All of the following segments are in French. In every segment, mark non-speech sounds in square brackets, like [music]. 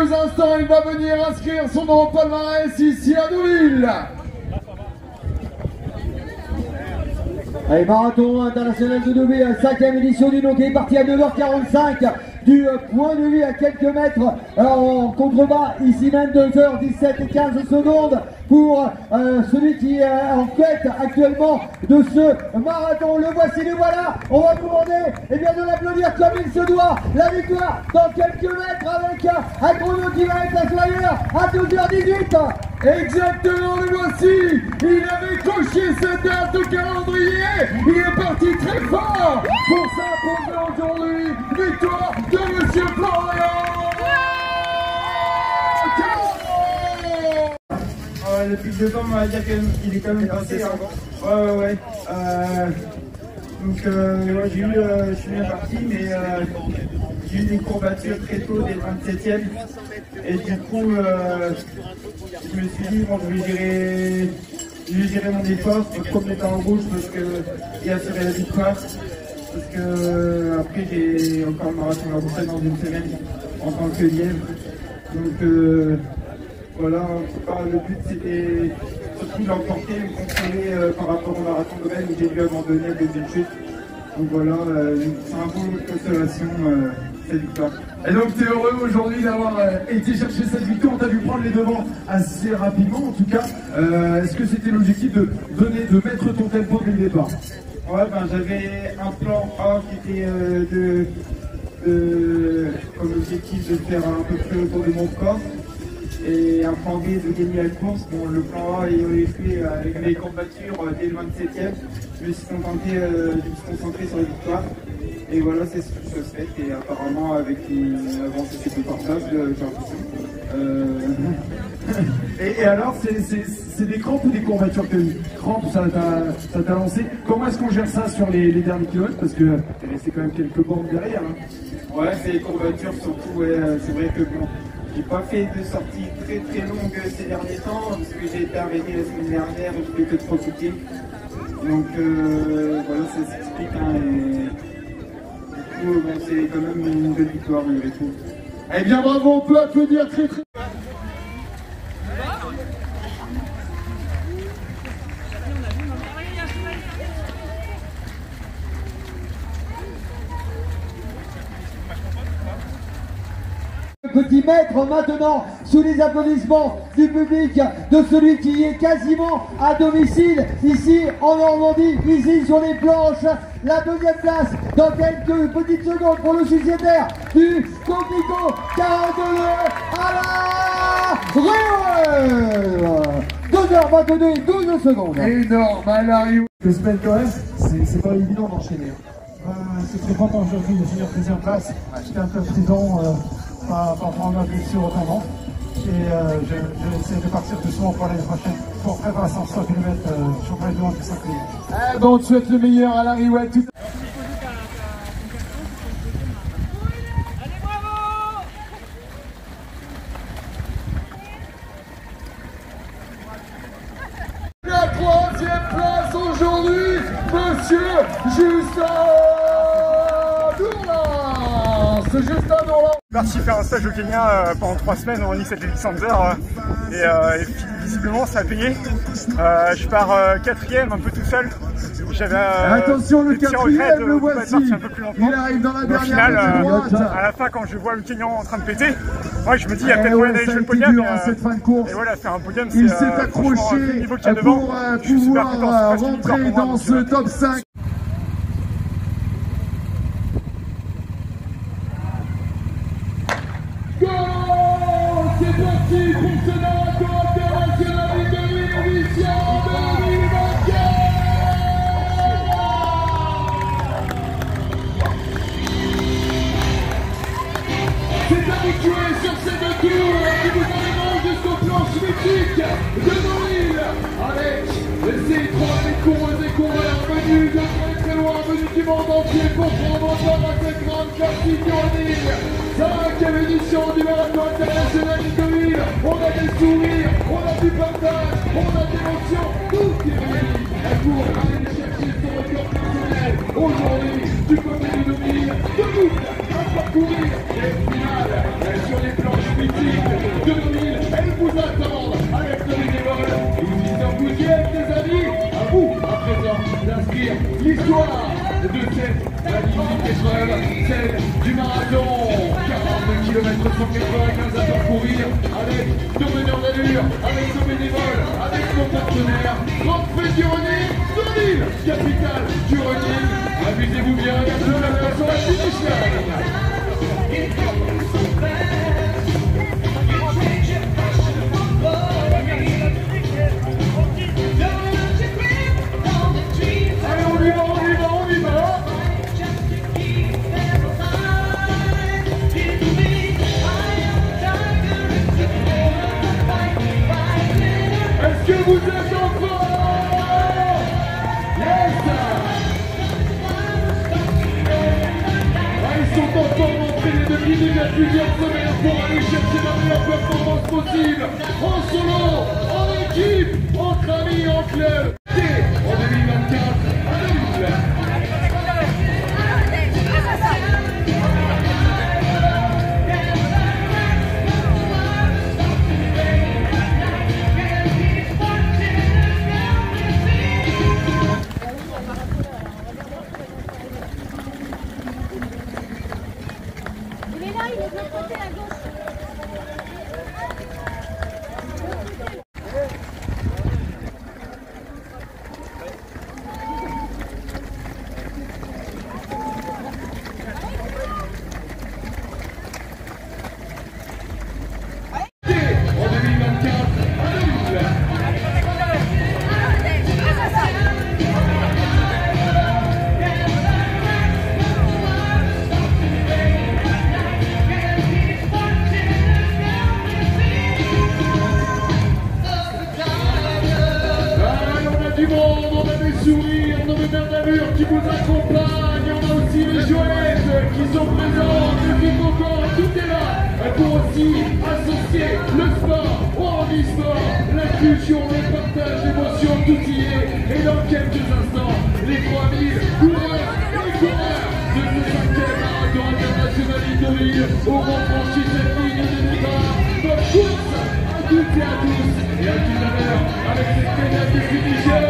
quelques instants, il va venir inscrire son nom au palmarès ici à Deauville. Allez, marathon international de Deauville, cinquième édition du qui est parti à 9h45 du point de vue à quelques mètres en contrebas, ici même 2h17 et 15 secondes pour euh, celui qui est en quête actuellement de ce marathon. Le voici, le voilà. On va demander eh bien, de l'applaudir comme il se doit. La victoire dans quelques mètres avec un chrono qui va être joyeux à 12h18. Exactement, le voici. Il avait coché cette date au calendrier. Il est parti très fort pour s'imposer aujourd'hui. Victoire de Monsieur Florian. Ouais, depuis deux ans, on va dire qu'il est quand même passé. Hein. Ouais, ouais, ouais. Euh, donc, euh, ouais, j'ai eu, euh, je suis bien parti, mais euh, j'ai eu des courbatures très tôt, des 27e. Et du coup, euh, je me suis dit, bon, je vais gérer, je vais gérer mon effort, comme l'état en rouge, parce que et assurer la victoire. Parce que après, j'ai encore un marathon à Bruxelles dans une semaine en tant que lièvre. Donc, euh, voilà, le but c'était surtout de de contrôler euh, par rapport au marathon de Rennes où j'ai dû abandonner la deuxième chute. Donc voilà, euh, c'est un beau consolation euh, cette victoire. Et donc tu es heureux aujourd'hui d'avoir euh, été chercher cette victoire, on t'a vu prendre les devants assez rapidement en tout cas. Euh, Est-ce que c'était l'objectif de donner, de mettre ton tempo dès le départ? Ouais, ben j'avais un plan A qui était euh, de, comme objectif de faire un peu plus autour de mon corps et un plan B de gagner la course. Bon, le plan A ayant été avec mes courbatures euh, dès le 27e, je me suis contenté euh, de me concentrer sur la victoire. Et voilà, c'est ce que je souhaite. Et apparemment, avec une avancée c'est plus portable, euh, j'ai l'impression. Euh, [laughs] et alors, c'est- c'est des crampes ou des courbatures que tu as eues Crampes, ça t'a ça t'a lancé. Comment est-ce qu'on gère ça sur les, les derniers kilomètres Parce que t'es resté quand même quelques bornes derrière. hein. Ouais, c'est les courbatures surtout, ouais, euh, c'est vrai que bon, j'ai pas fait de sorties très très longues ces derniers temps, parce que j'ai été arrêté la semaine dernière, je fais que de profiter. Donc euh, voilà, ça s'explique, hein, et du coup, bon, c'est quand même une belle victoire malgré tout. Eh bien bravo, on peut applaudir très très. Petit maître maintenant sous les applaudissements du public de celui qui est quasiment à domicile ici en Normandie, ici sur les planches. La deuxième place dans quelques petites secondes pour le succédaire du Coquelicot 42 à la Ruelle. 2h22 et 12 secondes. Énorme, à l'arrivée. Deux semaines quand même, c'est c'est pas évident d'enchaîner. Euh, c'est très content aujourd'hui de finir deuxième place. J'étais un peu frisant euh, par par rapport à ma blessure au tendon. Et euh, je, je vais essayer de partir doucement pour l'année prochaine pour préparer 100 km euh, championnat du monde de 5 km. Eh ben, on te souhaite le meilleur à l'arrivée. Tout... La troisième place aujourd'hui, Monsieur Justin Dourlin. C'est Justin Dourlin. Parti faire un stage au Kenya euh, pendant trois semaines en X Alexander euh, et, euh, et visiblement ça a payé. Je pars quatrième un peu tout seul. J'avais Attention, le quatrième, de le voici. un peu plus lentement. Il arrive dans la Mais au dernière final, à la fin quand je vois le Kenyan en train de péter, ouais, je me dis il y a Eh peut-être moyen d'aller jouer le podium. dur, hein, cette fin de course. Et voilà, faire un podium, Il s'est accroché le niveau qu'il y a devant. pour je suis super pouvoir rentrer moi, dans ce top 5. Pour cette grande ligne. Cinquième édition du marathon international de Deauville. On a des sourires, on a du partage, on a des émotions, tout est réuni pour aller chercher son record personnel. Aujourd'hui, du côté de Deauville, debout, à parcourir les finales sur les planches mythique celle du marathon. 40 km 195 à parcourir avec nos meneurs d'allure, avec nos bénévoles, avec nos partenaires. Grande fête du running, 2000, capitale du running. Amusez-vous bien, de la façon à finish Ah, Ils sont en depuis déjà plusieurs semaines pour aller chercher la meilleure performance possible En solo, en équipe, entre amis, en club associer le sport au handisport, l'inclusion, le partage d'émotions, tout y est. Et dans quelques instants, les 3000 coureurs et coureurs de ce cinquième marathon international Itoril auront franchi cette ligne de départ. Bonne course à toutes et à tous et à tout à l'heure avec cette pénale de finisher.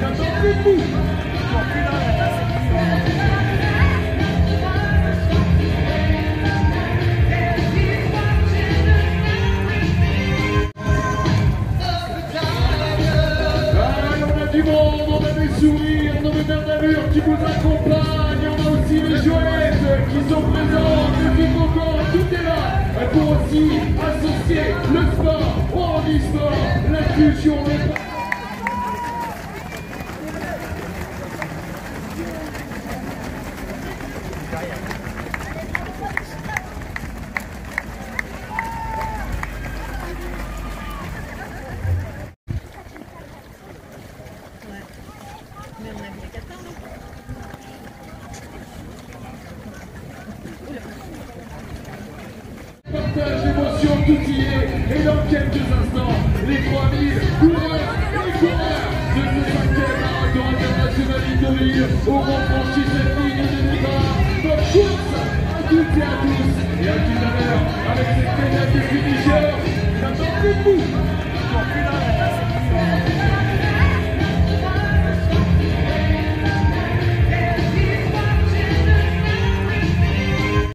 J'attends plus de vous. On a des sourires, on a des d'allure qui vous accompagnent, on a aussi les jouettes qui sont présentes, les filles encore, tout est là. Pour aussi associer le sport au l'inclusion, le Partage d'émotions, tout y est. Et dans quelques instants, les 3000 coureurs et coureurs de ce cinquième marathon international Itoril auront